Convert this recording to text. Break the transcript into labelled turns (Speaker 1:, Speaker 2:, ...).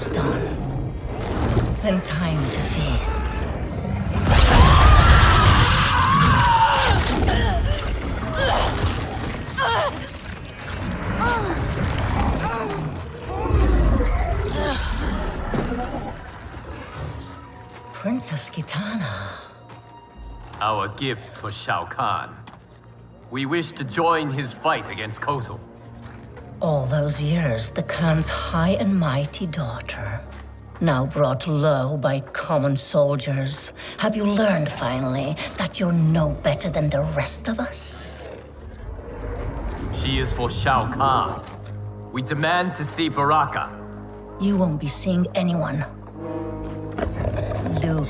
Speaker 1: almost done. Then time to feast. Princess Kitana.
Speaker 2: Our gift for Shao Kahn. We wish to join his fight against Kotal.
Speaker 1: All those years, the Kahn's high and mighty daughter. Now brought low by common soldiers. Have you learned finally that you're no better than the rest of us?
Speaker 2: She is for Shao Kahn. We demand to see Baraka.
Speaker 1: You won't be seeing anyone. Liu